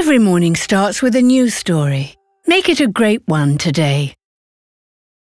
Every morning starts with a news story. Make it a great one today